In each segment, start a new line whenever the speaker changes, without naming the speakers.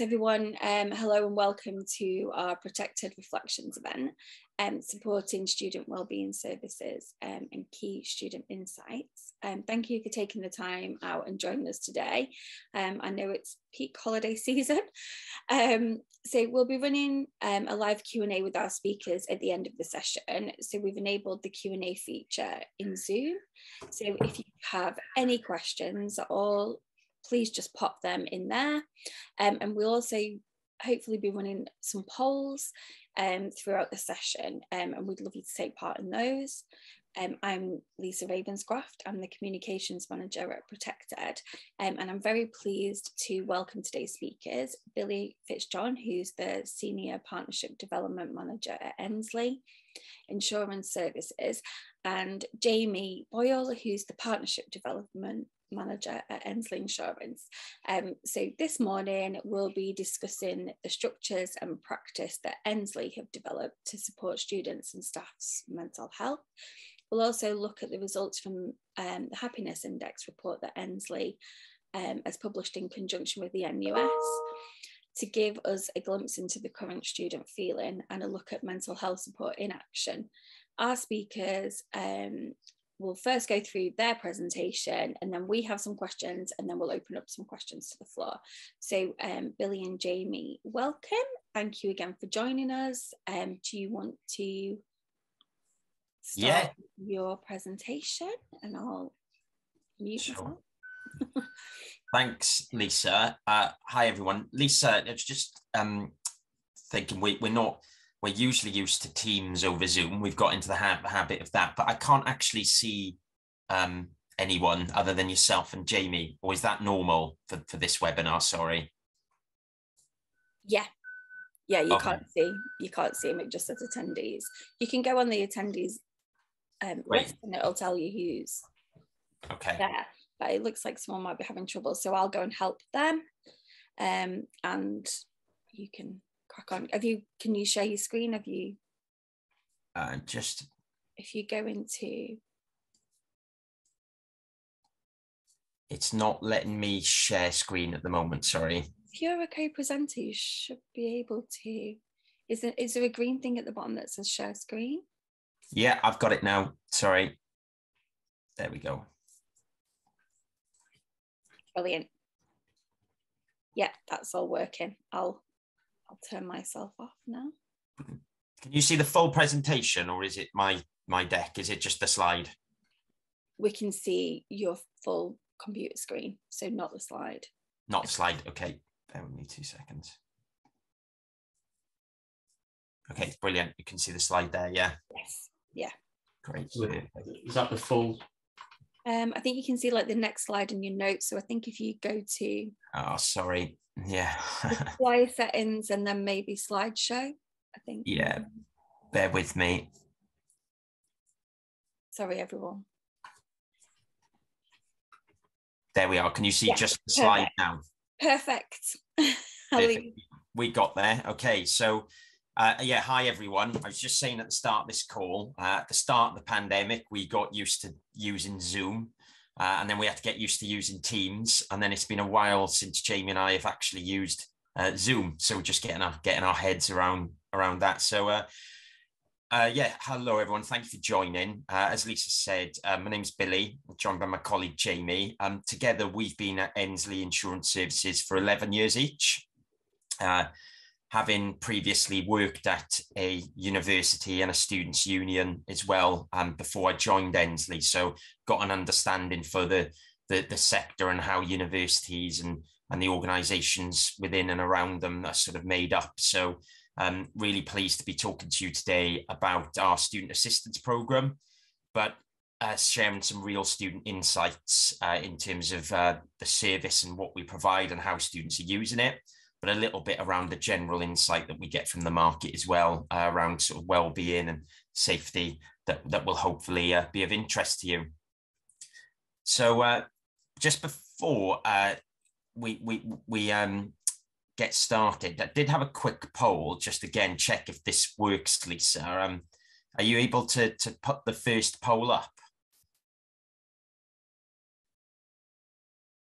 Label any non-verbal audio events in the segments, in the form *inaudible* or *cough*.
everyone. Um, hello and welcome to our ProtectED Reflections event, um, supporting student wellbeing services um, and key student insights. Um, thank you for taking the time out and joining us today. Um, I know it's peak holiday *laughs* season. Um, so we'll be running a live Q&A with our speakers at the end of the session. So we've enabled the Q&A feature in Zoom. So if you have any questions at all, please just pop them in there. Um, and we'll also hopefully be running some polls um, throughout the session um, and we'd love you to take part in those. Um, I'm Lisa Ravenscroft, I'm the Communications Manager at ProtectED um, and I'm very pleased to welcome today's speakers, Billy Fitzjohn, who's the Senior Partnership Development Manager at Endsleigh Insurance Services and Jamie Boyle, who's the Partnership Development manager at Endsleigh Insurance. Um, so this morning we'll be discussing the structures and practice that Endsleigh have developed to support students and staff's mental health. We'll also look at the results from um, the Happiness Index report that Endsleigh um, has published in conjunction with the NUS to give us a glimpse into the current student feeling and a look at mental health support in action. Our speakers um, we'll first go through their presentation and then we have some questions and then we'll open up some questions to the floor. So um, Billy and Jamie, welcome. Thank you again for joining us. Um, do you want to start yeah. your presentation and I'll mute sure. *laughs*
Thanks, Lisa. Uh, hi, everyone. Lisa, it's just um, thinking we, we're not we're usually used to Teams over Zoom. We've got into the ha- habit of that, but I can't actually see um, anyone other than yourself and Jamie. Or is that normal for, for this webinar? Sorry.
Yeah. Yeah, you okay. can't see you can't see them. It just says attendees. You can go on the attendees um, list and it'll tell you who's
okay
there. But it looks like someone might be having trouble, so I'll go and help them. Um, and you can crack on. Have you? Can you share your screen? Have you?
Uh, just.
If you go into.
It's not letting me share screen at the moment. Sorry.
If you're a co-presenter, you should be able to. Is there, is there a green thing at the bottom that says share screen?
Yeah, I've got it now. Sorry. There we go.
Brilliant. Yeah, that's all working. I'll I'll turn myself off now.
Can you see the full presentation or is it my, my deck? Is it just the slide?
We can see your full computer screen, so not the slide.
Not the slide, okay. Bear with me two seconds. Okay, brilliant. You can see the slide there, yeah?
Yes, yeah.
Great.
Is that the full?
Um, I think you can see like the next slide in your notes. So I think if you go to...
Oh, sorry. Yeah. *laughs*
slide settings and then maybe slideshow, I think.
Yeah. Bear with me.
Sorry, everyone.
There we are. Can you see yeah, just the slide
perfect.
now?
Perfect. *laughs*
we got there. Okay. So, uh, yeah, hi everyone. I was just saying at the start of this call, uh, at the start of the pandemic, we got used to using Zoom uh, and then we had to get used to using Teams. And then it's been a while since Jamie and I have actually used uh, Zoom. So we're just getting our getting our heads around around that. So uh, uh, yeah, hello everyone. Thank you for joining. As Lisa said, my name's Billy, I'm joined by my colleague Jamie. Um, together, we've been at Endsleigh Insurance Services for 11 years each. Having previously worked at a university and a students' union as well um, before I joined Endsleigh, so got an understanding for the, the, the sector and how universities and and the organisations within and around them are sort of made up. So, um, really pleased to be talking to you today about our student assistance program, but uh, sharing some real student insights uh, in terms of uh, the service and what we provide and how students are using it but a little bit around the general insight that we get from the market as well uh, around sort of well-being and safety that, that will hopefully uh, be of interest to you. So uh, just before uh, we we we um, get started, I did have a quick poll just again check if this works, Lisa. Um, are you able to to put the first poll up?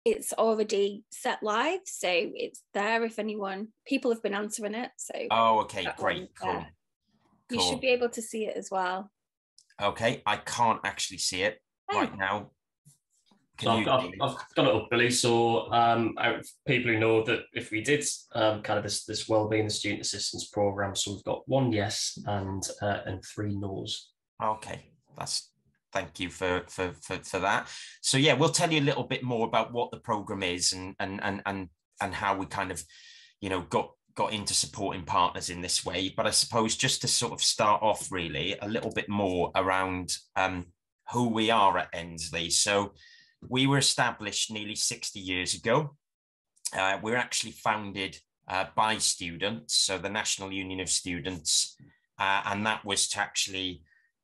It's already set live, so it's there if anyone people have been answering it. So
oh, okay, great, cool. cool.
You should be able to see it as well.
Okay, I can't actually see it oh. right now.
so I've, I've, I've, got it up, Billy. So um, people who know that if we did um, kind of this this wellbeing and student assistance program, so we've got one yes and uh, and three no's.
Okay, that's thank you for, for for for that. So yeah, we'll tell you a little bit more about what the program is and and and and and how we kind of, you know, got got into supporting partners in this way. But I suppose just to sort of start off, really, a little bit more around um, who we are at Endsleigh. So we were established nearly 60 years ago. Uh, we're actually founded uh, by students, so the National Union of Students, uh, and that was to actually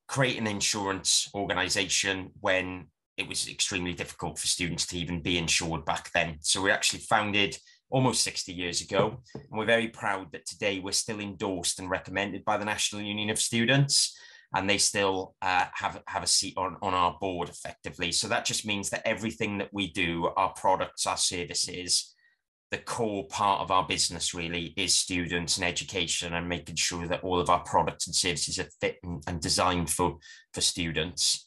create an insurance organization when it was extremely difficult for students to even be insured back then. So we actually founded almost 60 years ago. And we're very proud that today we're still endorsed and recommended by the National Union of Students. And they still uh, have, have a seat on, on our board effectively. So that just means that everything that we do, our products, our services, the core part of our business really is students and education and making sure that all of our products and services are fit and, and designed for, for students.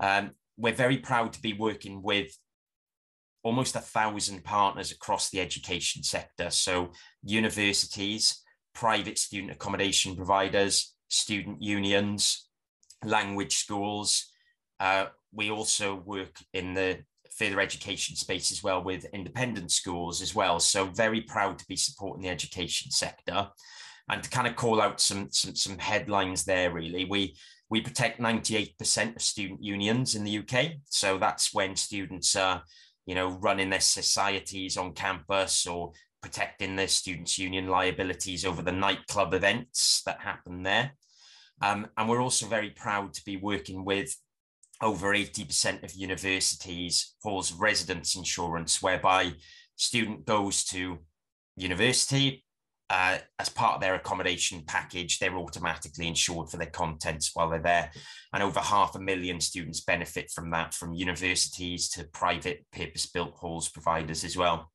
Um, we're very proud to be working with almost a thousand partners across the education sector. So universities, private student accommodation providers, student unions, language schools. Uh, we also work in the further education space as well with independent schools as well. So very proud to be supporting the education sector. And to kind of call out some, some, some headlines there, really, we we protect 98% of student unions in the UK. So that's when students are, you know, running their societies on campus or protecting their students' union liabilities over the nightclub events that happen there. Um, and we're also very proud to be working with over 80% of universities halls residence insurance, whereby student goes to university uh, as part of their accommodation package, they're automatically insured for their contents while they're there. And over half a million students benefit from that, from universities to private purpose built halls providers as well.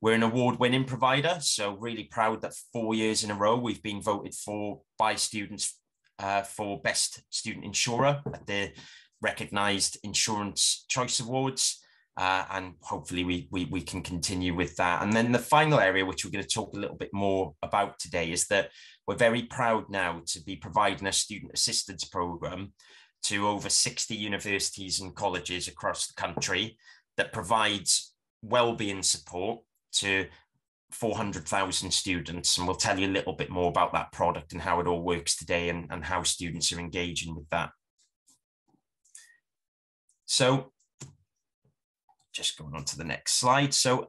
We're an award winning provider, so really proud that four years in a row we've been voted for by students uh, for Best Student Insurer at the recognized Insurance Choice Awards. Uh, and hopefully we, we, we can continue with that. And then the final area, which we're going to talk a little bit more about today, is that we're very proud now to be providing a student assistance program to over 60 universities and colleges across the country that provides well-being support to 400,000 students. And we'll tell you a little bit more about that product and how it all works today and, and how students are engaging with that. So just going on to the next slide. So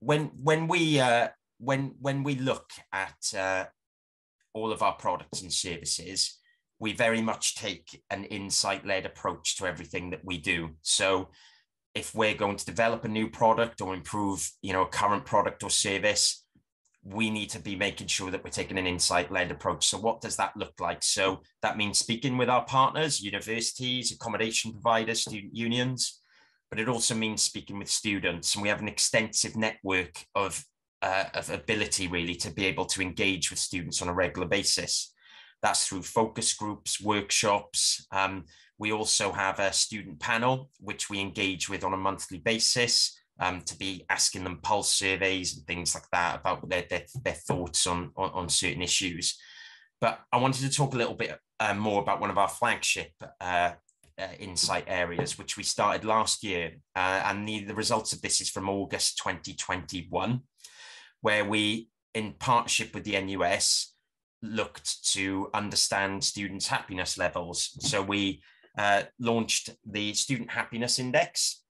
when when we uh, when when we look at uh, all of our products and services, we very much take an insight-led approach to everything that we do. So if we're going to develop a new product or improve, you know, a current product or service, we need to be making sure that we're taking an insight-led approach. So what does that look like? So that means speaking with our partners, universities, accommodation providers, student unions, but it also means speaking with students. And we have an extensive network of, uh, of ability really to be able to engage with students on a regular basis. That's through focus groups, workshops. Um, we also have a student panel, which we engage with on a monthly basis um, to be asking them pulse surveys and things like that about their, their, their thoughts on, on, on, certain issues. But I wanted to talk a little bit uh, more about one of our flagship uh, uh, insight areas, which we started last year. Uh, and the, the results of this is from August 2021, where we, in partnership with the NUS, looked to understand students' happiness levels. So we uh, launched the Student Happiness Index,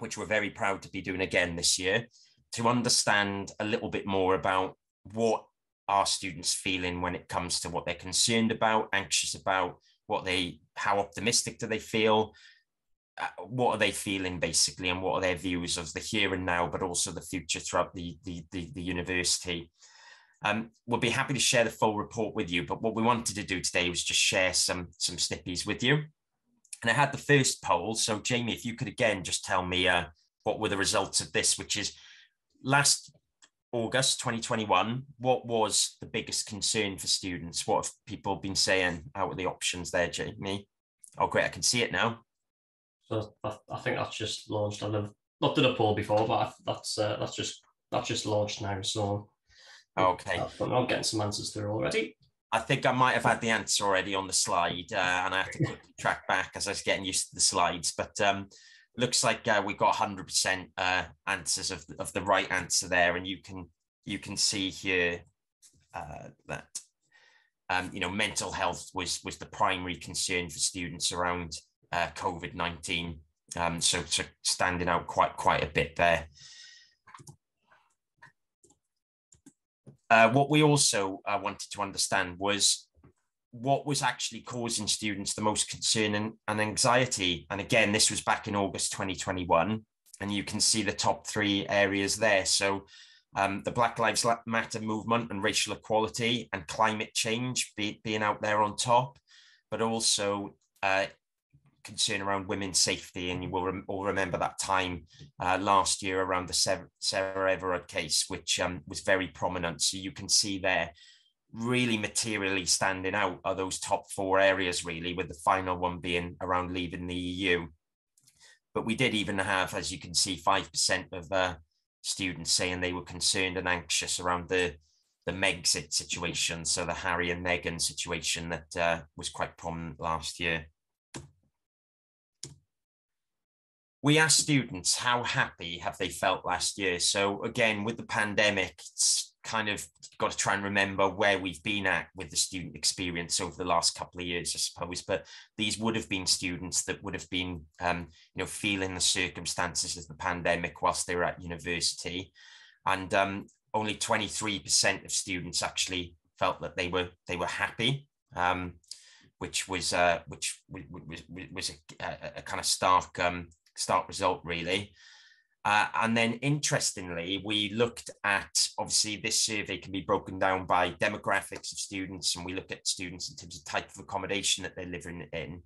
which we're very proud to be doing again this year, to understand a little bit more about what are students feeling when it comes to what they're concerned about, anxious about, what they how optimistic do they feel uh, what are they feeling basically and what are their views of the here and now but also the future throughout the the, the, the university. Um, we'll be happy to share the full report with you but what we wanted to do today was just share some some snippies with you and i had the first poll so jamie if you could again just tell me uh, what were the results of this, which is last August 2021, what was the biggest concern for students? What have people been saying out of the options there, Jamie? Oh, great, I can see it now.
So I, I think that's just launched. I've not done a poll before, but that's uh, that's just that's just launched now. So
okay,
I'm getting some answers through already.
I think I might have had the answer already on the slide, uh, and I have to track back as I was getting used to the slides. But um, looks like uh, we got 100% uh, answers of, of the right answer there, and you can you can see here uh, that um, you know mental health was was the primary concern for students around uh, COVID 19. Um, so, so standing out quite quite a bit there. Uh, what we also uh, wanted to understand was what was actually causing students the most concern and, and, anxiety. And again, this was back in August 2021, and you can see the top three areas there. So um, the Black Lives Matter movement and racial equality and climate change be, being out there on top, but also uh, concern around women's safety. And you will rem- all remember that time uh, last year around the Sarah, Everard case, which um, was very prominent. So you can see there really materially standing out are those top four areas, really, with the final one being around leaving the EU. But we did even have, as you can see, 5% of uh, students saying they were concerned and anxious around the the Megxit situation, so the Harry and Meghan situation that uh, was quite prominent last year. We asked students how happy have they felt last year. So again, with the pandemic, it's kind of got to try and remember where we've been at with the student experience over the last couple of years, I suppose. But these would have been students that would have been, um, you know, feeling the circumstances of the pandemic whilst they were at university, and um, only 23% of students actually felt that they were they were happy, um, which was uh, which was, was a, a, kind of stark um, stark result, really. Uh, and then interestingly, we looked at obviously this survey can be broken down by demographics of students, and we look at students in terms of type of accommodation that they're living in.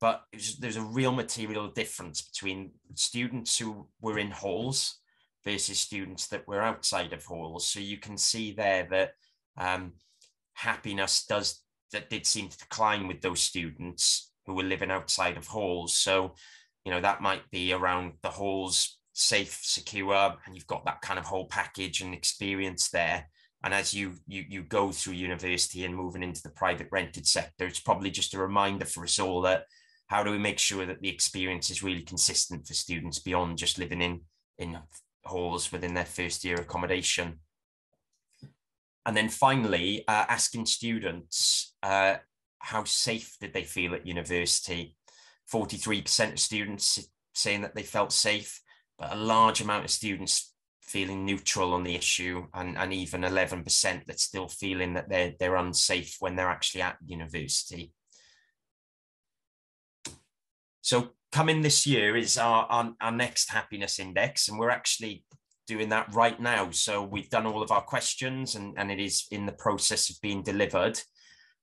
But was, there's a real material difference between students who were in halls versus students that were outside of halls. So you can see there that um, happiness does that did seem to decline with those students who were living outside of halls. So you know that might be around the halls safe, secure, and you've got that kind of whole package and experience there. And as you you you go through university and moving into the private rented sector, it's probably just a reminder for us all that how do we make sure that the experience is really consistent for students beyond just living in in halls within their first year accommodation. And then finally, uh, asking students uh, how safe did they feel at university? 43% of students saying that they felt safe, but a large amount of students feeling neutral on the issue and, and even 11% that still feeling that they're, they're unsafe when they're actually at university. So coming this year is our, our, our next happiness index and we're actually doing that right now. So we've done all of our questions and, and it is in the process of being delivered.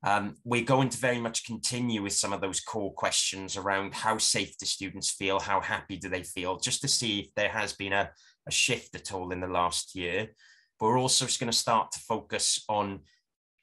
Um, we're going to very much continue with some of those core questions around how safe do students feel, how happy do they feel, just to see if there has been a, a shift at all in the last year. But we're also just going to start to focus on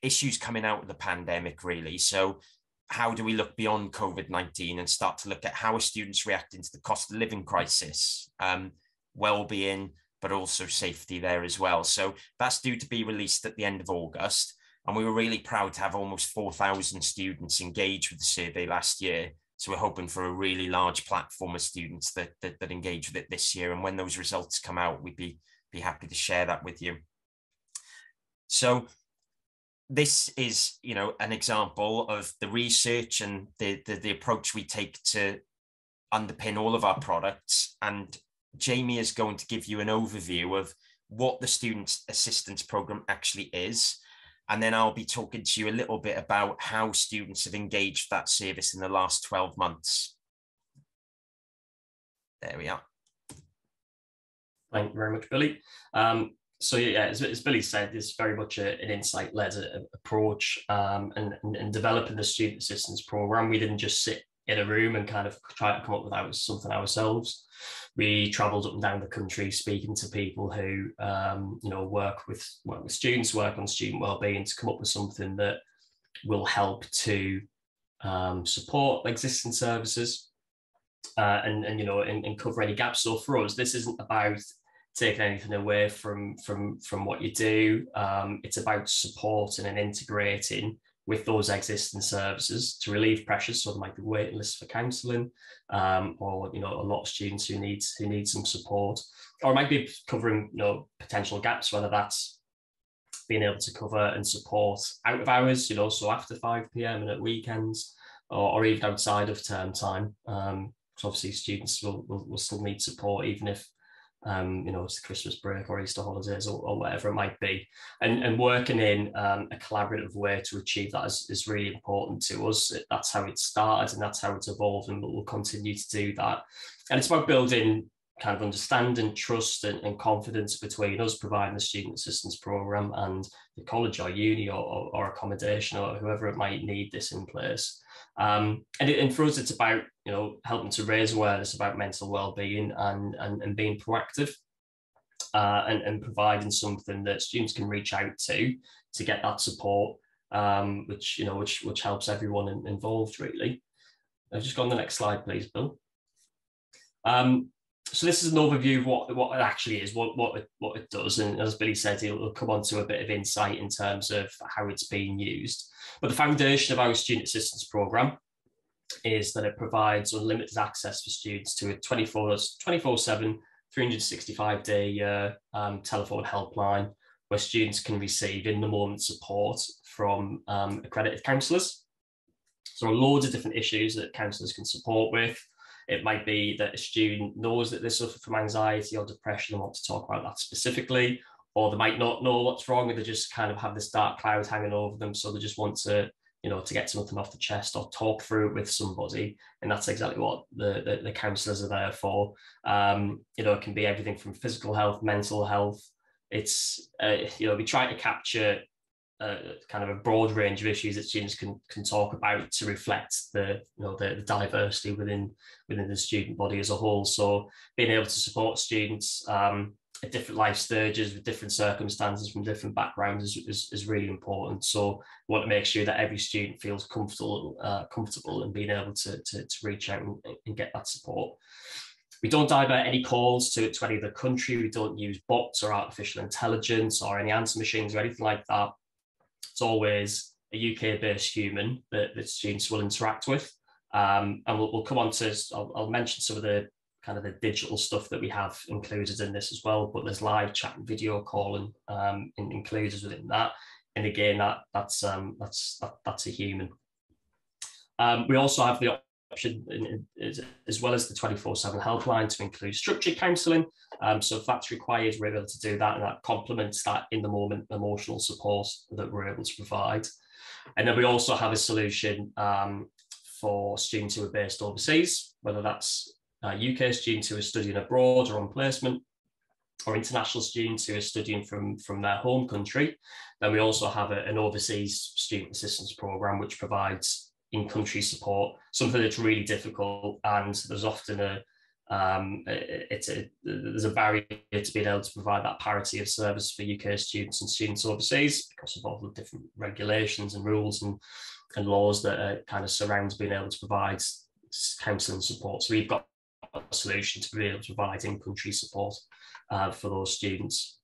issues coming out of the pandemic, really. So, how do we look beyond COVID 19 and start to look at how are students reacting to the cost of living crisis, um, well being, but also safety there as well? So, that's due to be released at the end of August. And we were really proud to have almost 4,000 students engage with the survey last year. So we're hoping for a really large platform of students that, that, that engage with it this year. And when those results come out, we'd be, be happy to share that with you. So this is, you know, an example of the research and the, the, the approach we take to underpin all of our products. And Jamie is going to give you an overview of what the Student Assistance Program actually is and then I'll be talking to you a little bit about how students have engaged that service in the last 12 months. There we are.
Thank you very much, Billy. Um, so yeah, as, as, Billy said, it's very much a, an insight-led approach um, and, and, and, developing the student assistance program. We didn't just sit in a room and kind of try to come up with something ourselves. We travelled up and down the country speaking to people who um, you know work with work with students, work on student wellbeing to come up with something that will help to um, support existing services uh, and and you know and, and cover any gaps. So for us, this isn't about taking anything away from from from what you do. Um, it's about supporting and integrating with those existing services to relieve pressures. So there might be waiting lists for counselling, um, or you know a lot of students who need who need some support, or it might be covering you know potential gaps, whether that's being able to cover and support out of hours, you know, so after 5 p.m. and at weekends, or, or even outside of term time. Um, obviously students will, will, will still need support even if um, you know, it's the Christmas break or Easter holidays or, or whatever it might be. And, and working in um, a collaborative way to achieve that is, is really important to us. That's how it started and that's how it's evolved and we'll continue to do that. And it's about building kind of understanding, trust and, and confidence between us providing the student assistance program and the college or uni or, or, or accommodation or whoever it might need this in place. Um, and, it, and for us, it's about you know helping to raise awareness about mental well-being and and, and being proactive uh, and, and providing something that students can reach out to to get that support, um, which you know which which helps everyone in, involved really. I've just gone the next slide, please, Bill. Um, so this is an overview of what, what it actually is, what, what, it, what it does. And as Billy said, it'll come on to a bit of insight in terms of how it's being used. But the foundation of our student assistance program is that it provides unlimited access for students to a 24, 24 7 365 day uh, um, telephone helpline where students can receive in the moment support from um, accredited counsellors. So are loads of different issues that counsellors can support with. It might be that a student knows that they suffer from anxiety or depression and want to talk about that specifically, or they might not know what's wrong and they just kind of have this dark cloud hanging over them. So they just want to, you know, to get something off the chest or talk through it with somebody. And that's exactly what the, the, the counsellors are there for. Um, you know, it can be everything from physical health, mental health. It's, uh, you know, we try to capture a, kind of a broad range of issues that students can can talk about to reflect the you know the, the, diversity within within the student body as a whole. So being able to support students um, at different life stages with different circumstances from different backgrounds is, is, is, really important. So we want to make sure that every student feels comfortable uh, comfortable and being able to, to, to reach out and, and get that support. We don't divert any calls to, to any other country. We don't use bots or artificial intelligence or any answer machines or anything like that it's always a UK based human that, the students will interact with. Um, and we'll, we'll come on to, I'll, I'll, mention some of the kind of the digital stuff that we have included in this as well, but there's live chat and video calling um, in, included within that. And again, that that's um, that's that, that's a human. Um, we also have the option, as well as the 24/7 helpline, to include structured counselling. Um, so if that's required, we're able to do that, and that complements that in the moment emotional support that we're able to provide. And then we also have a solution um, for students who are based overseas, whether that's uh, UK students who are studying abroad or on placement, or international students who are studying from, from their home country. Then we also have a, an overseas student assistance program, which provides in-country support, something that's really difficult, and there's often a um, it's a there's a barrier to being able to provide that parity of service for UK students and students overseas because of all the different regulations and rules and and laws that are kind of surrounds being able to provide counselling support. So we've got a solution to be able to provide in-country support uh, for those students.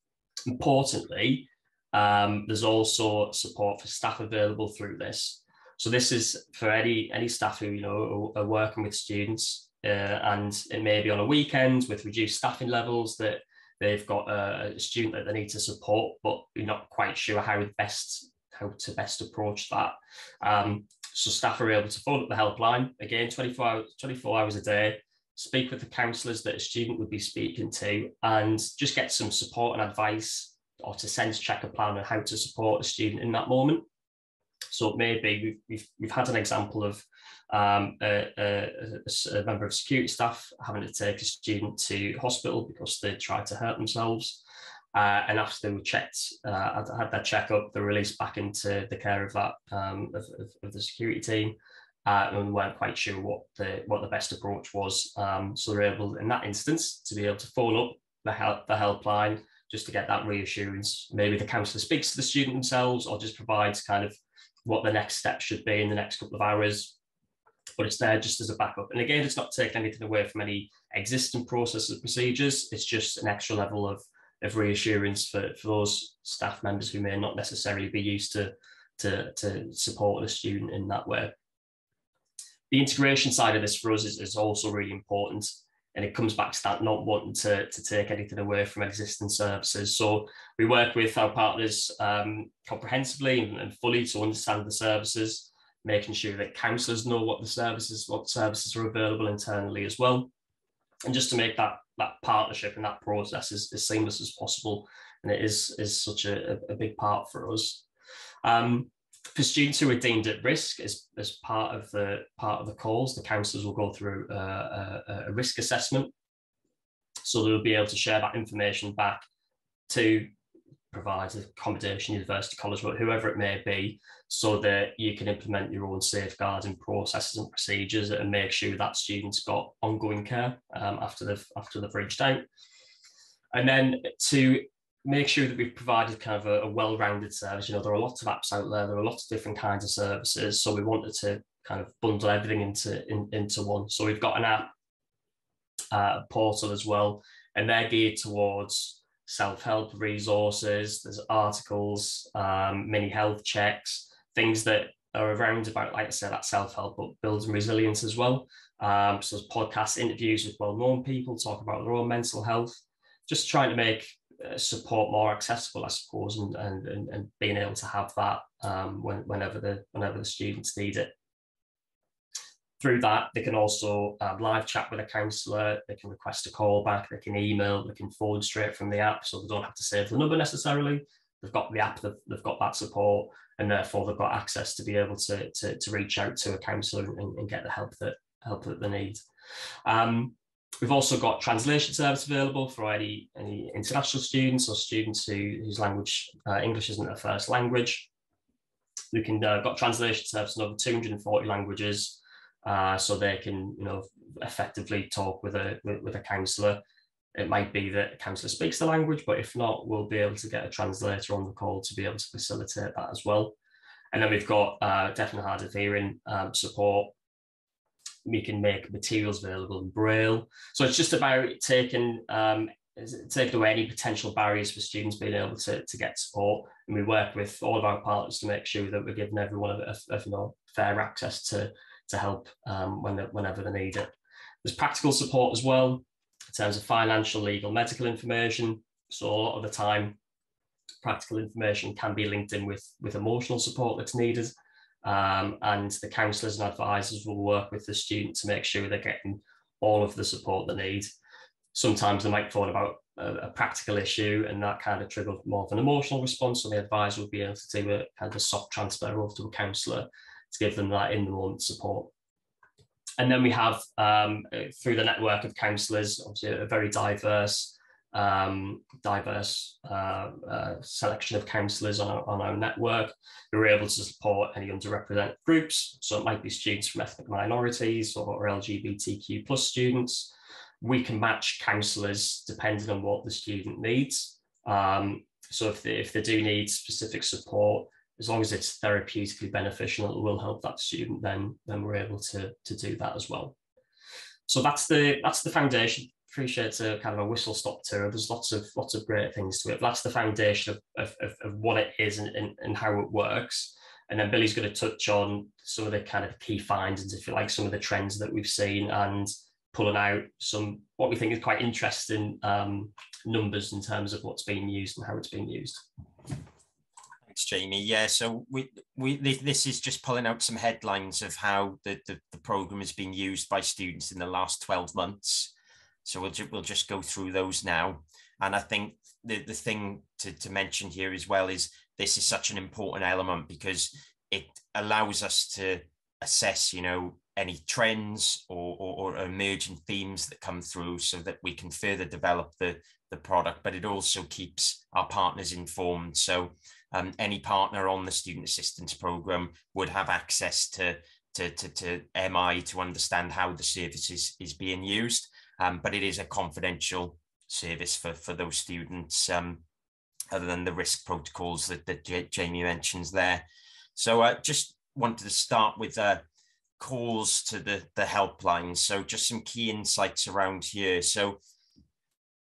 Importantly, um, there's also support for staff available through this. So this is for any any staff who you know are, working with students, uh, and it may be on a weekend with reduced staffing levels that they've got a, a student that they need to support, but you're not quite sure how best how to best approach that. Um, so staff are able to phone up the helpline again 24 hours 24 hours a day speak with the counsellors that a student would be speaking to and just get some support and advice or to sense check a plan on how to support a student in that moment so maybe we've, we've, we've had an example of um, a, a, a, member of security staff having to take a student to hospital because they tried to hurt themselves. Uh, and after they were checked, uh, had, their checkup, they're released back into the care of that um, of, of, of, the security team. uh, and weren't quite sure what the what the best approach was. Um, so they're able, in that instance, to be able to phone up the help the helpline just to get that reassurance. Maybe the counsellor speaks to the student themselves, or just provides kind of what the next step should be in the next couple of hours. But it's there just as a backup. And again, it's not taking anything away from any existing processes and procedures. It's just an extra level of of reassurance for, for those staff members who may not necessarily be used to, to, to support a student in that way. The integration side of this for us is, is also really important. And it comes back to that not wanting to, to take anything away from existing services. So we work with our partners um, comprehensively and, fully to understand the services, making sure that counsellors know what the services, what services are available internally as well. And just to make that that partnership and that process is as seamless as possible. And it is, is such a, a big part for us. Um, for students who are deemed at risk as, as part of the part of the calls, the counsellors will go through a, a, a risk assessment. So they'll be able to share that information back to provides accommodation, university, college, whoever it may be, so that you can implement your own safeguarding processes and procedures and make sure that students got ongoing care um, after they've after they've reached out. And then to make sure that we've provided kind of a, a well-rounded service. You know, there are lots of apps out there, there are lots of different kinds of services. So we wanted to kind of bundle everything into in, into one. So we've got an app, uh, portal as well, and they're geared towards self-help resources, there's articles, um, mini health checks, things that are around about, like I said, that self-help, but building resilience as well. Um, so there's podcast interviews with well-known people talk about their own mental health, just trying to make support more accessible, I suppose, and, and, and, and being able to have that um, when, whenever the whenever the students need it through that, they can also um, live chat with a counsellor, they can request a call back, they can email, they can phone straight from the app, so they don't have to save the number necessarily. They've got the app, they've, they've got that support, and therefore they've got access to be able to, to, to reach out to a counsellor and, and, get the help that help that they need. Um, we've also got translation service available for any, any international students or students who, whose language, uh, English isn't their first language. We can uh, got translation service in over 240 languages uh, so they can you know effectively talk with a with, with a counsellor. It might be that a counsellor speaks the language, but if not, we'll be able to get a translator on the call to be able to facilitate that as well. And then we've got uh, deaf and hard of hearing um, support. We can make materials available in Braille. So it's just about taking um, taking away any potential barriers for students being able to, to get support. And we work with all of our partners to make sure that we're giving everyone a, a, a you know, fair access to to help um, when, whenever they need it. There's practical support as well in terms of financial, legal, medical information. So a lot of the time, practical information can be linked in with, with emotional support that's needed. Um, and the counsellors and advisors will work with the student to make sure they're getting all of the support they need. Sometimes they might thought about a, a, practical issue and that kind of triggered more of an emotional response. So the advisor will be able to do a kind of a soft transfer over to a counsellor to give them that in the moment support. And then we have um, through the network of counsellors, obviously a very diverse, um, diverse uh, uh, selection of counsellors on our, on our network who are able to support any underrepresented groups. So it might be students from ethnic minorities or, or LGBTQ plus students. We can match counsellors depending on what the student needs. Um, so if they, if they do need specific support, as long as it's therapeutically beneficial, it will help that student, then, then we're able to, to do that as well. So that's the that's the foundation. Appreciate a kind of a whistle stop tour. There's lots of lots of great things to it. That's the foundation of, of, of what it is and, and, and how it works. And then Billy's going to touch on some of the kind of key findings, if you like, some of the trends that we've seen and pulling out some what we think is quite interesting um, numbers in terms of what's being used and how it's being used.
Thanks, Jamie. Yeah, so we we this is just pulling out some headlines of how the, the, the program has been used by students in the last 12 months. So we'll, ju- we'll just go through those now. And I think the, the thing to, to mention here as well is this is such an important element because it allows us to assess, you know, any trends or, or, or, emerging themes that come through so that we can further develop the, the product, but it also keeps our partners informed. So um, any partner on the student assistance program would have access to to, to, to MI to understand how the service is, is being used. Um, but it is a confidential service for, for those students, um, other than the risk protocols that, that Jamie mentions there. So I uh, just wanted to start with uh, calls to the, the helpline. So just some key insights around here. So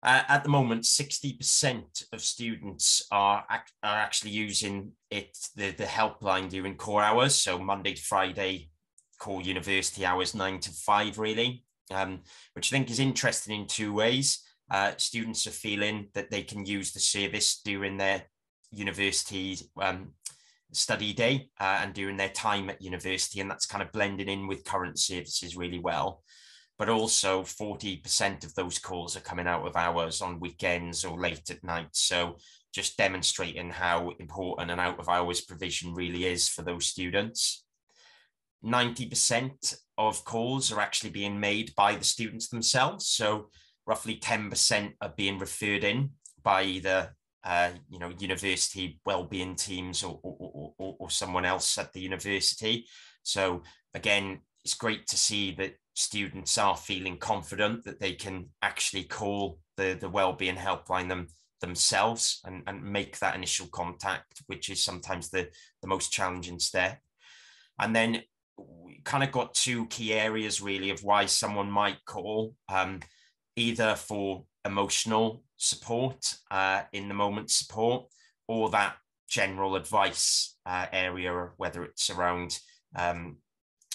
uh, at the moment, 60% of students are, are actually using it, the, the helpline during core hours. So Monday to Friday, core university hours, nine to five, really, um, which I think is interesting in two ways. Uh, students are feeling that they can use the service during their university um, study day uh, and during their time at university, and that's kind of blending in with current services really well but also 40% of those calls are coming out of hours on weekends or late at night. So just demonstrating how important an out of hours provision really is for those students. 90% of calls are actually being made by the students themselves. So roughly 10% are being referred in by either uh, you know university well-being teams or, or, or, or someone else at the university. So again, it's great to see that students are feeling confident that they can actually call the, the wellbeing helpline them themselves and, and make that initial contact, which is sometimes the, the most challenging step. And then kind of got two key areas really of why someone might call, um, either for emotional support, uh, in the moment support, or that general advice uh, area, whether it's around um,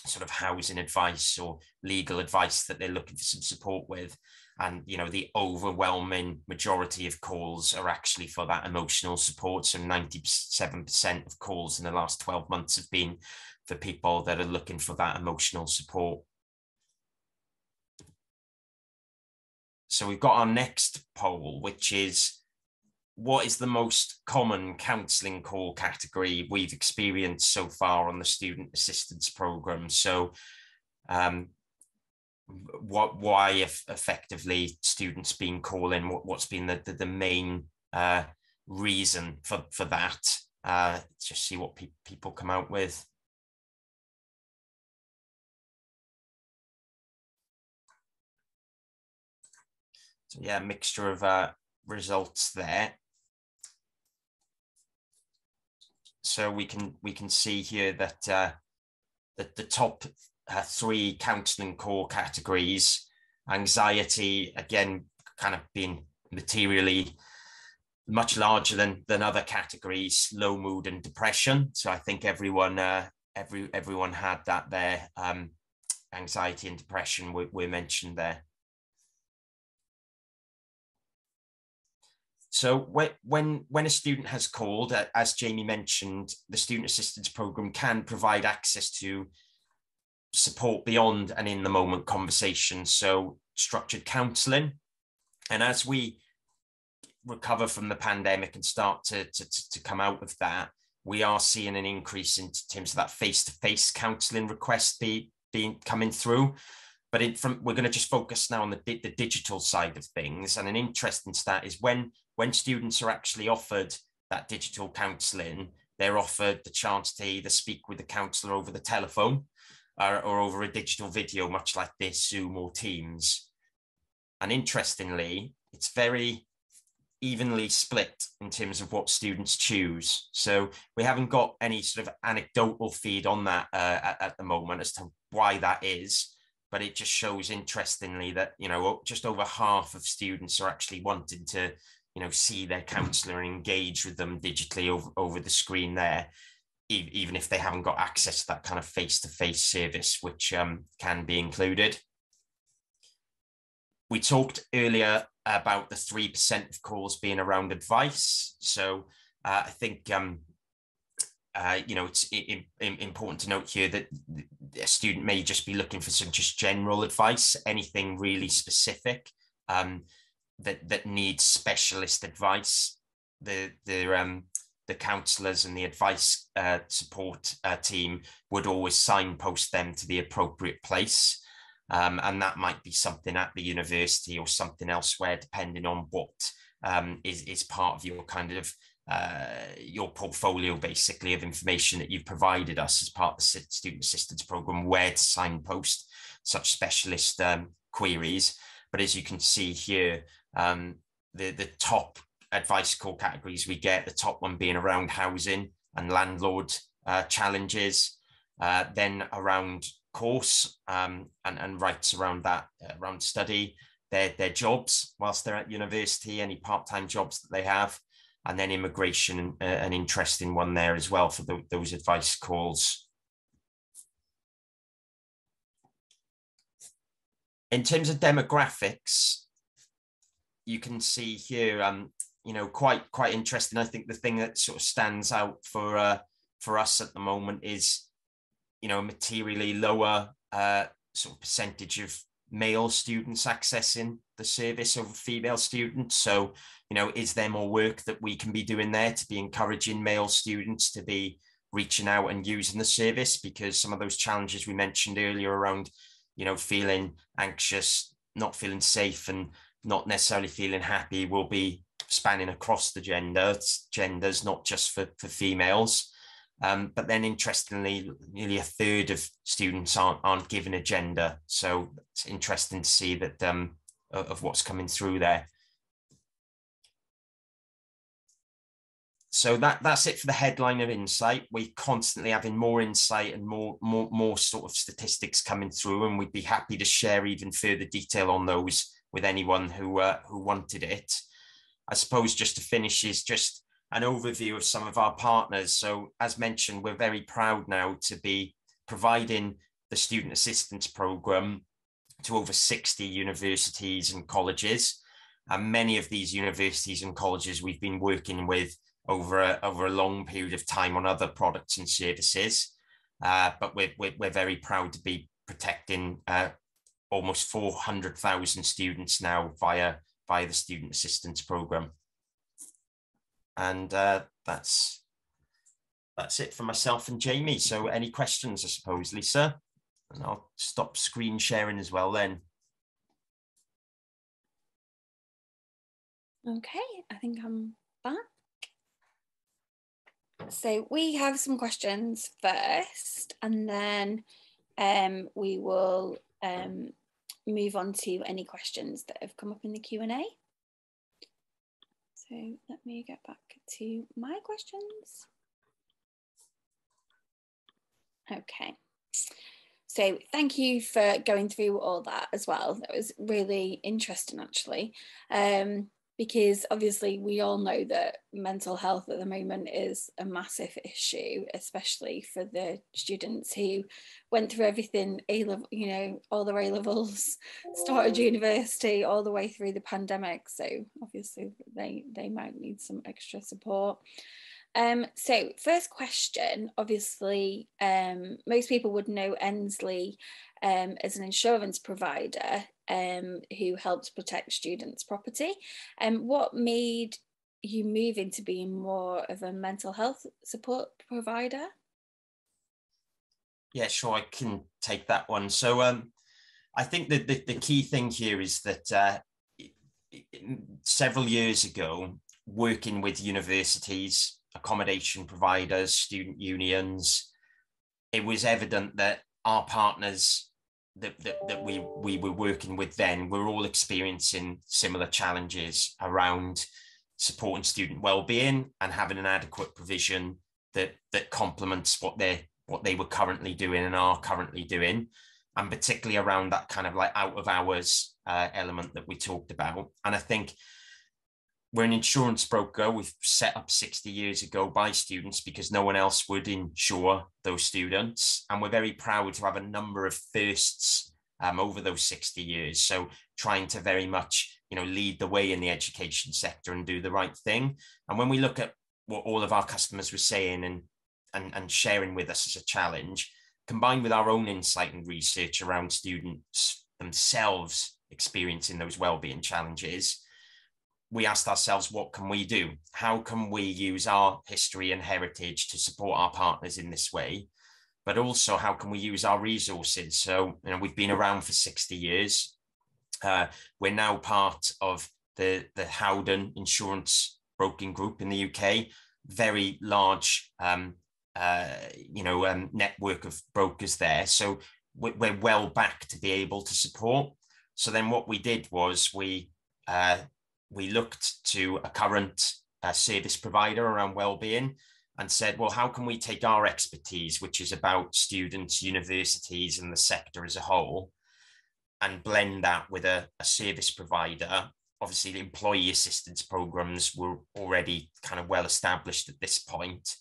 sort of housing advice or legal advice that they're looking for some support with and you know the overwhelming majority of calls are actually for that emotional support so 97% of calls in the last 12 months have been for people that are looking for that emotional support so we've got our next poll which is what is the most common counselling call category we've experienced so far on the student assistance program? So, um, what why if effectively students been calling? What, what's been the the, the main uh, reason for for that? Uh, just see what pe- people come out with. So yeah, mixture of uh, results there. so we can we can see here that uh, that the top uh, three counselling core categories, anxiety again, kind of being materially much larger than than other categories, low mood and depression. So I think everyone uh, every everyone had that there. Um, anxiety and depression were, mentioned there. So when when a student has called, as Jamie mentioned, the student assistance program can provide access to support beyond an in the moment conversation. So structured counselling, and as we recover from the pandemic and start to, to, to come out of that, we are seeing an increase in terms of that face to face counselling request be, being coming through. But from we're going to just focus now on the, the digital side of things. And an interesting stat is when when students are actually offered that digital counselling, they're offered the chance to either speak with the counsellor over the telephone or, or over a digital video, much like this, Zoom or Teams. And interestingly, it's very evenly split in terms of what students choose. So we haven't got any sort of anecdotal feed on that uh, at, at, the moment as to why that is, but it just shows interestingly that you know just over half of students are actually wanting to you know see their counselor and engage with them digitally over, over the screen there even if they haven't got access to that kind of face-to-face service which um, can be included we talked earlier about the 3% of calls being around advice so uh, i think um, uh, you know, it's important to note here that a student may just be looking for some just general advice, anything really specific. Um, that that need specialist advice. The the um, the counsellors and the advice uh, support uh, team would always signpost them to the appropriate place. Um, and that might be something at the university or something elsewhere, depending on what um, is, is part of your kind of uh, your portfolio basically of information that you've provided us as part of the student assistance program, where to signpost such specialist um, queries. But as you can see here, um, the, the top advice call categories we get, the top one being around housing and landlord uh, challenges, uh, then around course um, and, and rights around that, uh, around study, their, their jobs whilst they're at university, any part-time jobs that they have, and then immigration, uh, an interesting one there as well for the, those advice calls. In terms of demographics, you can see here, um, you know, quite quite interesting. I think the thing that sort of stands out for uh, for us at the moment is, you know, materially lower uh, sort of percentage of male students accessing the service over female students. So, you know, is there more work that we can be doing there to be encouraging male students to be reaching out and using the service? Because some of those challenges we mentioned earlier around, you know, feeling anxious, not feeling safe, and not necessarily feeling happy will be spanning across the gender genders, not just for, for females. Um, but then interestingly, nearly a third of students aren't, aren't given a gender. So it's interesting to see that um, of what's coming through there. So that, that's it for the headline of insight. We're constantly having more insight and more, more, more sort of statistics coming through, and we'd be happy to share even further detail on those with anyone who uh, who wanted it. I suppose just to finish is just an overview of some of our partners. So, as mentioned, we're very proud now to be providing the student assistance program to over 60 universities and colleges. And many of these universities and colleges we've been working with over a, over a long period of time on other products and services. Uh, but we're, we're, we're, very proud to be protecting uh, almost 400,000 students now via, via the student assistance program. And uh, that's that's it for myself and Jamie. So any questions, I suppose, Lisa? And I'll stop screen sharing as well then.
Okay, I think I'm back. So we have some questions first, and then um, we will um, move on to any questions that have come up in the Q&A. So let me get back to my questions. Okay. So thank you for going through all that as well. That was really interesting actually. Um, because obviously we all know that mental health at the moment is a massive issue, especially for the students who went through everything A level, you know, all their A levels, *laughs* started university, all the way through the pandemic. So obviously they they might need some extra support. Um, so first question, obviously, um, most people would know Endsleigh um, as an insurance provider um, who helps protect students' property. And um, what made you move into being more of a mental health support provider?
Yeah, sure, I can take that one. So um, I think that the, the key thing here is that uh, several years ago, working with universities, accommodation providers, student unions, it was evident that our partners that, that, that we, we were working with then. Were all experiencing similar challenges around supporting student well-being and having an adequate provision that that complements what they what they were currently doing and are currently doing. And particularly around that kind of like out of hours uh, element that we talked about. And i think we're an insurance broker. We've set up 60 years ago by students because no one else would insure those students. And we're very proud to have a number of firsts um, over those 60 years. So trying to very much, you know, lead the way in the education sector and do the right thing. And when we look at what all of our customers were saying and, and, and sharing with us as a challenge, combined with our own insight and research around students themselves experiencing those well-being challenges, we asked ourselves, what can we do? How can we use our history and heritage to support our partners in this way? But also, how can we use our resources? So, you know, we've been around for 60 years. Uh, we're now part of the, the Howden Insurance broking group in the UK, very large, um, uh, you know, um, network of brokers there. So we're well back to be able to support. So then what we did was we uh, we looked to a current uh, service provider around well-being and said, well, how can we take our expertise, which is about students, universities, and the sector as a whole, and blend that with a, a service provider? Obviously, the employee assistance programs were already kind of well established at this point.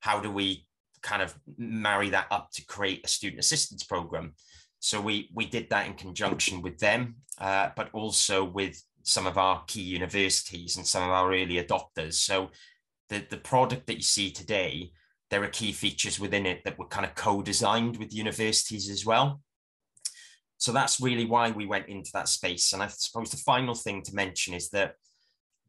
How do we kind of marry that up to create a student assistance program? So we we did that in conjunction with them, uh, but also with some of our key universities and some of our early adopters. So the, the product that you see today, there are key features within it that were kind of co-designed with universities as well. So that's really why we went into that space. And I suppose the final thing to mention is that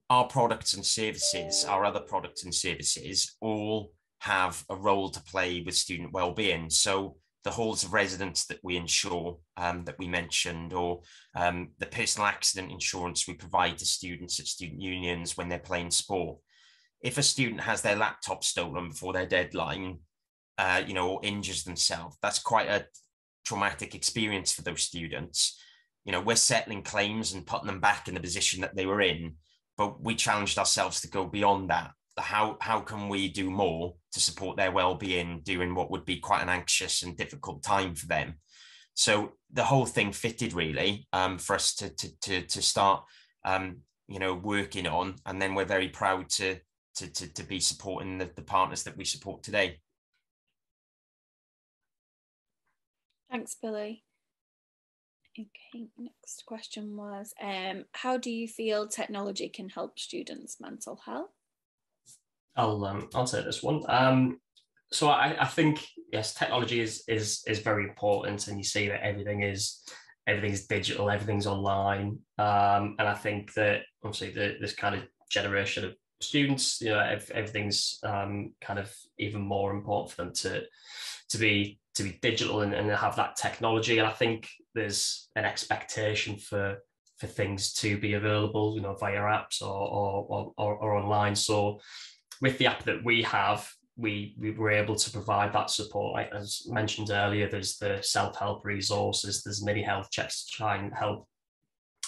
our products and services, our other products and services, all have a role to play with student well-being. So the halls of residence that we insure um, that we mentioned, or um, the personal accident insurance we provide to students at student unions when they're playing sport if a student has their laptop stolen before their deadline, uh, you know, or injures themselves, that's quite a traumatic experience for those students. You know, we're settling claims and putting them back in the position that they were in, but we challenged ourselves to go beyond that. How how can we do more to support their well-being during what would be quite an anxious and difficult time for them? So the whole thing fitted really um, for us to to to, to start um, you know working on, and then we're very proud to to, to, to be supporting the, the partners that we support today.
Thanks, Billy. Okay, next question was um, How do you feel technology can help students' mental health?
I'll um, I'll this one. Um, so I, I think yes, technology is is is very important, and you see that everything is everything's digital, everything's online, um, and I think that obviously the, this kind of generation of students, you know, everything's um, kind of even more important for them to to be to be digital and, and have that technology. And I think there's an expectation for for things to be available, you know, via apps or or, or, or online. So with the app that we have, we we were able to provide that support. Like as mentioned earlier, there's the self help resources, there's mini health checks to try and help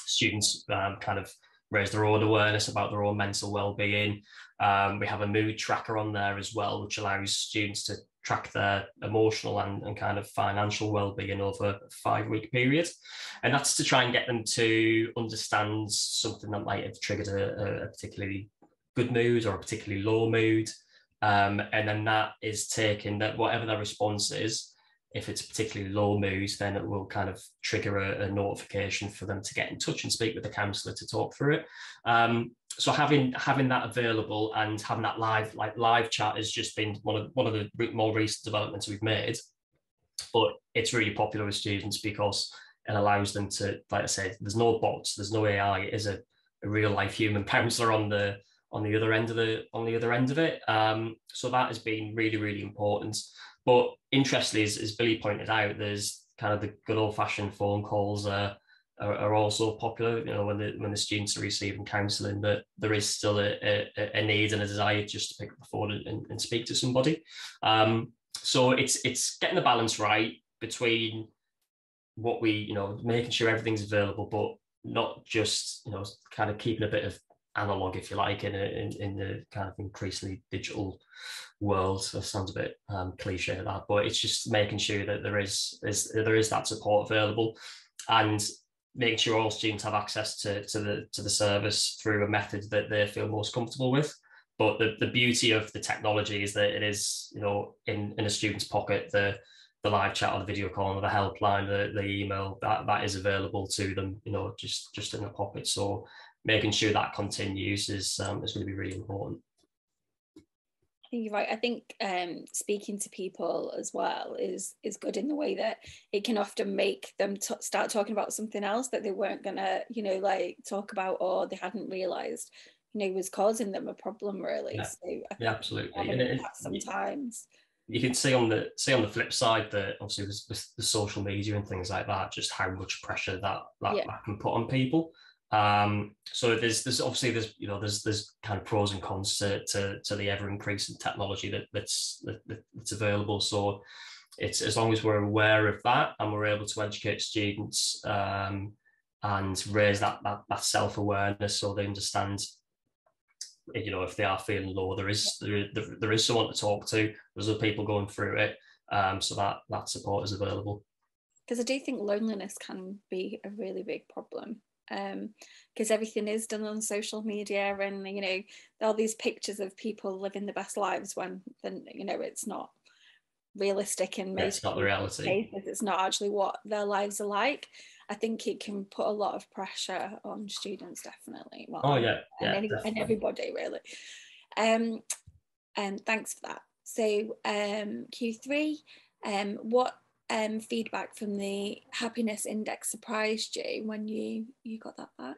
students um, kind of raise their own awareness about their own mental well-being. Um, we have a mood tracker on there as well, which allows students to track their emotional and, and kind of financial well-being over a five-week period. And that's to try and get them to understand something that might have triggered a, a particularly good mood or a particularly low mood. Um, and then that is taken that whatever their response is, if it's particularly low mood, then it will kind of trigger a, a, notification for them to get in touch and speak with the counsellor to talk through it. Um, so having having that available and having that live like live chat has just been one of one of the more recent developments we've made. But it's really popular with students because it allows them to, like I said, there's no bots, there's no AI. It is a, a real life human *laughs* counsellor on the on the other end of the on the other end of it. Um, so that has been really really important. But interestingly, as, as Billy pointed out, there's kind of the good old fashioned phone calls are, are, also popular. You know, when the when the students are receiving counselling, that there is still a, a, a, need and a desire just to pick up the phone and, and speak to somebody. Um, so it's it's getting the balance right between what we you know making sure everything's available, but not just you know kind of keeping a bit of analog, if you like, in, a, in, in the kind of increasingly digital world. That sounds a bit um, cliche that, but it's just making sure that there is, is there is that support available, and making sure all students have access to, to the to the service through a method that they feel most comfortable with. But the, the beauty of the technology is that it is, you know, in, in a student's pocket, the the live chat or the video call or the helpline, the, the email, that, that is available to them, you know, just just in the pocket. So making sure that continues is um, is going to be really important.
I think you're right. I think um, speaking to people as well is is good in the way that it can often make them t- start talking about something else that they weren't gonna, you know, like talk about or they hadn't realised, you know, was causing them a problem really.
Yeah,
so
yeah absolutely. And it,
sometimes.
You can see on the see on the flip side that obviously with, with the social media and things like that, just how much pressure that that, yeah. that can put on people. Um, so there's there's obviously there's you know there's there's kind of pros and cons to to, to the ever increasing technology that that's that, that's available. So it's as long as we're aware of that and we're able to educate students um, and raise that that, that self awareness so they understand you know if they are feeling low there is there, there is someone to talk to. There's other people going through it. Um, so that that support is available.
Because i do think loneliness can be a really big problem because um, everything is done on social media and you know all these pictures of people living the best lives when then you know it's not realistic and
yeah, it's not the reality cases.
it's not actually what their lives are like I think it can put a lot of pressure on students, definitely.
Well, oh yeah,
yeah, and, any, and everybody really. Um, and thanks for that. So um, Q3, um, what um, feedback from the happiness index surprised you when you you got that back?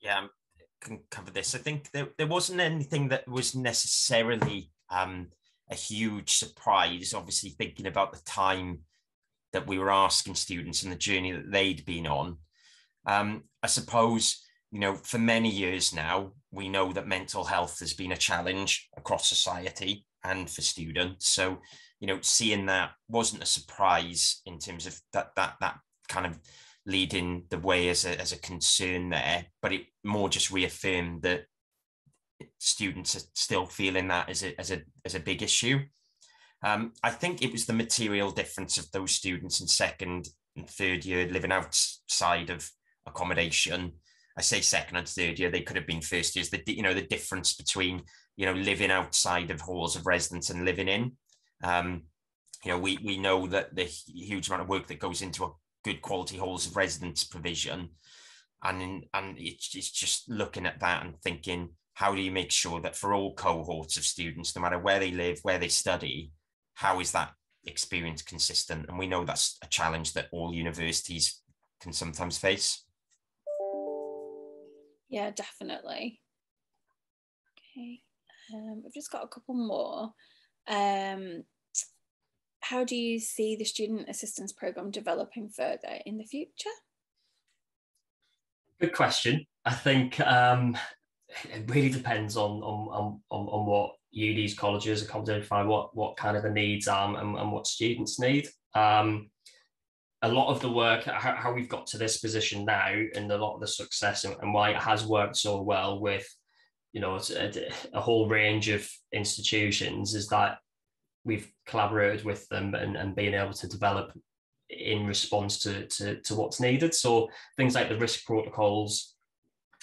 Yeah, I can cover this. I think there, there wasn't anything that was necessarily um, a huge surprise. Obviously, thinking about the time that we were asking students and the journey that they'd been on. Um, I suppose, you know, for many years now, we know that mental health has been a challenge across society and for students. So, you know, seeing that wasn't a surprise in terms of that that that kind of leading the way as a, as a concern there, but it more just reaffirmed that students are still feeling that as a as a as a big issue. Um, I think it was the material difference of those students in second and third year living outside of accommodation. I say second and third year; they could have been first years. The you know the difference between you know living outside of halls of residence and living in. Um, you know, we we know that the huge amount of work that goes into a good quality halls of residence provision, and and it's, it's just looking at that and thinking, how do you make sure that for all cohorts of students, no matter where they live, where they study, how is that experience consistent? And we know that's a challenge that all universities can sometimes face.
Yeah, definitely. Okay, um, I've just got a couple more. Um, how do you see the student assistance program developing further in the future?
Good question. I think um, it really depends on on on, on what unis, colleges are identify what what kind of the needs are and, and what students need. Um, a lot of the work, how, how, we've got to this position now, and a lot of the success and, and why it has worked so well with, you know, a, a, whole range of institutions, is that we've collaborated with them and, and being able to develop in response to, to, to what's needed. So things like the risk protocols,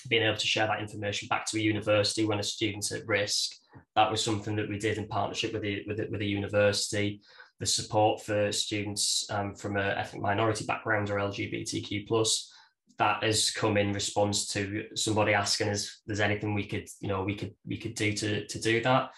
being able to share that information back to a university when a student's at risk. That was something that we did in partnership with the, with the, with the university. The support for students um, from an ethnic minority background or LGBTQ plus that has come in response to somebody asking us there's anything we could you know we could we could do to to do that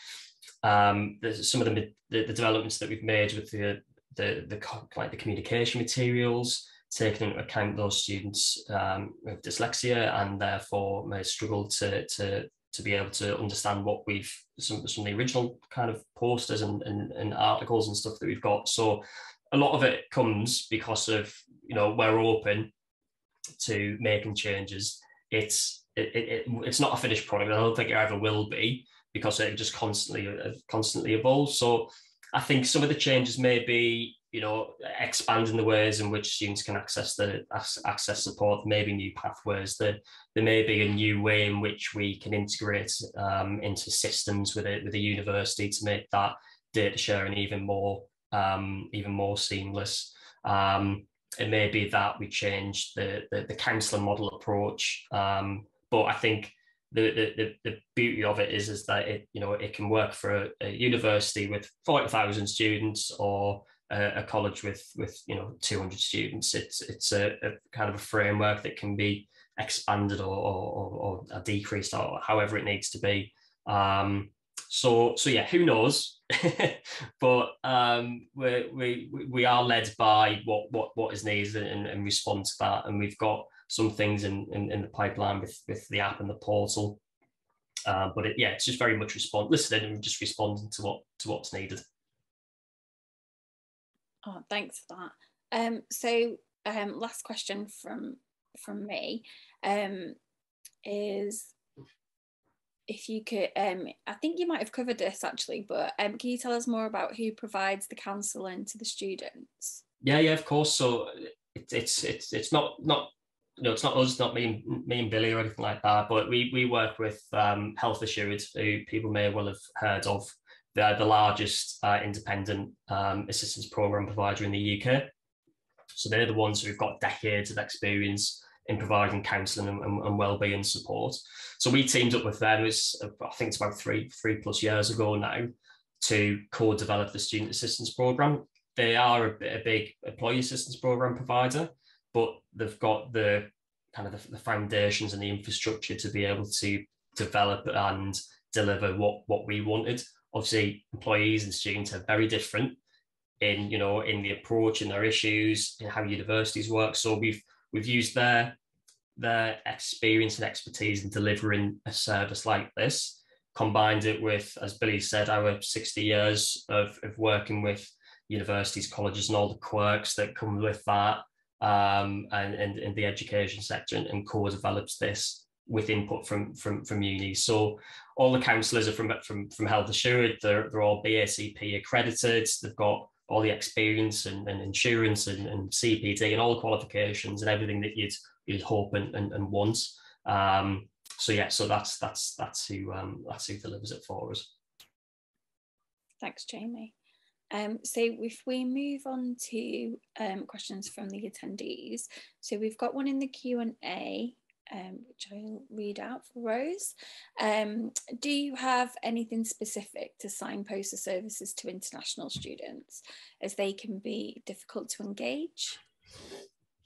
um there's some of the, the, the developments that we've made with the the the like the communication materials taking into account those students um, with dyslexia and therefore may struggle to, to, to be able to understand what we've, some, some of the original kind of posters and, and, and articles and stuff that we've got. So a lot of it comes because of, you know, we're open to making changes. It's, it, it, it's not a finished product. I don't think it ever will be because it just constantly, constantly evolves. So I think some of the changes may be you know, expanding the ways in which students can access the access support, maybe new pathways. That there may be a new way in which we can integrate um, into systems with it with the university to make that data sharing even more um, even more seamless. Um, it may be that we change the the, the counselling model approach, um, but I think the, the, the beauty of it is is that it you know it can work for a, a university with forty thousand students or a, a, college with with you know 200 students. It's it's a, a, kind of a framework that can be expanded or or, or decreased or however it needs to be. Um, so so yeah, who knows? *laughs* but um, we we we are led by what what what is needed and, and respond to that, and we've got some things in, in, in the pipeline with with the app and the portal. Uh, but it, yeah, it's just very much respond listening and just responding to what to what's needed.
Oh, thanks for that. Um, so um, last question from from me um, is if you could, um, I think you might have covered this actually, but um, can you tell us more about who provides the counselling to the students?
Yeah, yeah, of course. So it, it's it's it's not not you know it's not us, not me me and Billy or anything like that. But we we work with um, Health Assured, who people may well have heard of. They're the largest uh, independent um, assistance program provider in the UK. So they're the ones who've got decades of experience in providing counselling and, and, and well-being support. So we teamed up with them. It was, I think it's about three three plus years ago now to co-develop the student assistance program. They are a, a big employee assistance program provider, but they've got the kind of the, the foundations and the infrastructure to be able to develop and deliver what what we wanted. Obviously, employees and students are very different in you know in the approach and their issues in how universities work. So we've we've used their their experience and expertise in delivering a service like this, combined it with, as Billy said, our 60 years of, of working with universities, colleges, and all the quirks that come with that, um, and, and, the education sector, and, and core develops this with input from from from uni. So all the counsellors are from from from Health Assured. They're they're all BACP accredited. They've got all the experience and, and insurance and, and, CPD and all the qualifications and everything that you'd you'd hope and, and, and want. Um, so yeah, so that's that's that's who um, that's who delivers it for us.
Thanks, Jamie. Um, so if we move on to um, questions from the attendees, so we've got one in the Q and A um, which I'll read out for Rose. Um, do you have anything specific to signpost the services to international students as they can be difficult to engage?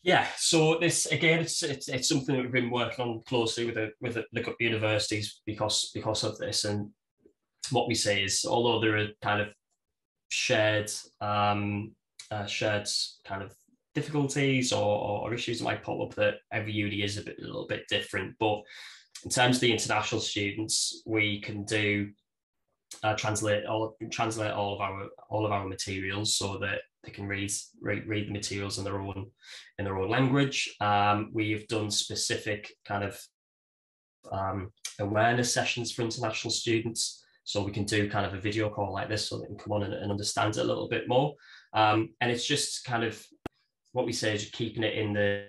Yeah, so this again, it's, it's, it's something that we've been working on closely with the with the, universities because because of this. And what we say is, although there are kind of shared um, uh, shared kind of difficulties or, or issues that might pop up that every uni is a, bit, a little bit different. But in terms of the international students, we can do uh, translate all translate all of our all of our materials so that they can read read, read the materials in their own in their own language. Um, we've done specific kind of um, awareness sessions for international students, so we can do kind of a video call like this, so they can come on and, and understand it a little bit more. Um, and it's just kind of what we say is keeping it in the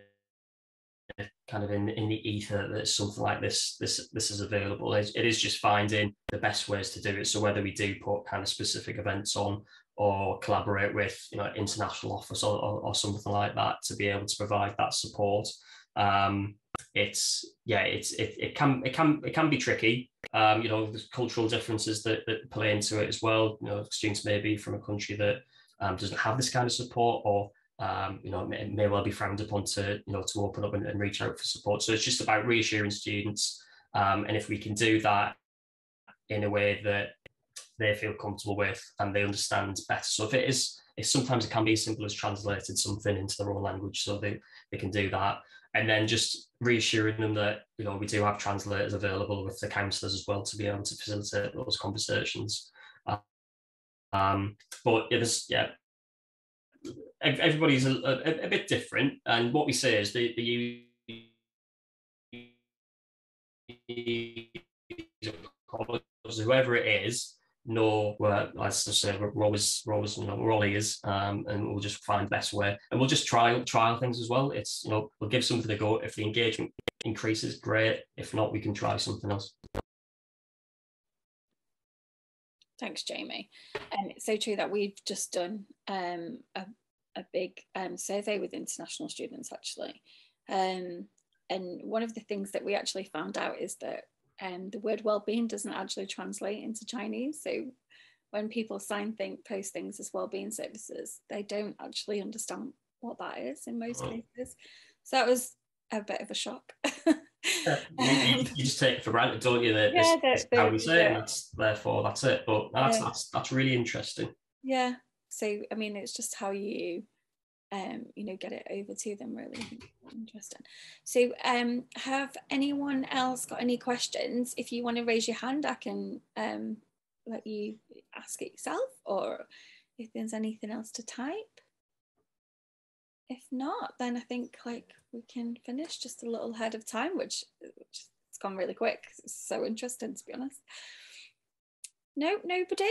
kind of in, in the ether that something like this this this is available. It is just finding the best ways to do it. So whether we do put kind of specific events on or collaborate with you know international office or, or, or something like that to be able to provide that support um it's yeah it's it, it can it can it can be tricky. Um you know the cultural differences that, that play into it as well. You know students may be from a country that um, doesn't have this kind of support or um, you know, it may, well be frowned upon to, you know, to open up and, and, reach out for support. So it's just about reassuring students. Um, and if we can do that in a way that they feel comfortable with and they understand better. So if it is, if sometimes it can be as simple as translating something into their own language so they, they can do that. And then just reassuring them that, you know, we do have translators available with the counsellors as well to be able to facilitate those conversations. Um, but it is, yeah, everybody's a, a, a, bit different, and what we say is the the whoever it is, where as I say we're always we're always you know we're all ears, um, and we'll just find the best way, and we'll just try trial things as well. It's you know we'll give something a go. If the engagement increases, great. If not, we can try something else.
Thanks, Jamie. And it's so true that we've just done um, a a big um, survey with international students actually. Um, and one of the things that we actually found out is that um, the word well-being doesn't actually translate into Chinese. So when people sign think post things as well-being services, they don't actually understand what that is in most oh. cases. So that was a bit of a shock. *laughs*
you, you, just take it for granted, don't you? That yeah, this, how we say it, that's therefore that's it. But that's yeah. that's that's really interesting.
Yeah, so I mean, it's just how you, um, you know, get it over to them. Really interesting. So, um, have anyone else got any questions? If you want to raise your hand, I can um, let you ask it yourself, or if there's anything else to type. If not, then I think like we can finish just a little ahead of time, which, which it's gone really quick. It's so interesting to be honest. No, nobody.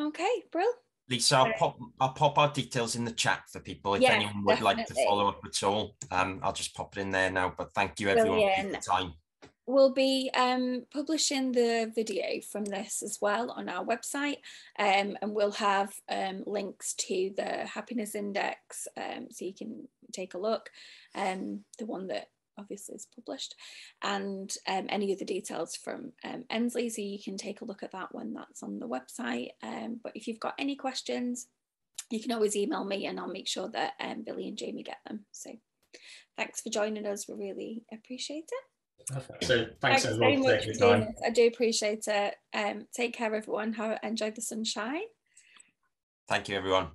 Okay, Brill.
Lisa, I'll pop I'll pop our details in the chat for people if yeah, anyone would definitely. like to follow up at all. Um, I'll just pop it in there now. But thank you everyone Brilliant. for your time.
We'll be um, publishing the video from this as well on our website, um, and we'll have um, links to the happiness index um, so you can take a look. Um, the one that obviously is published, and um, any other details from um, Endsleigh, so you can take a look at that when that's on the website. Um, but if you've got any questions, you can always email me and I'll make sure that Billy and Jamie get them. So thanks for joining us. We really appreciate it.
Perfect. So thanks, thanks everyone for taking time.
I do appreciate it. Um, take care, everyone. Have enjoy the sunshine.
Thank you, everyone.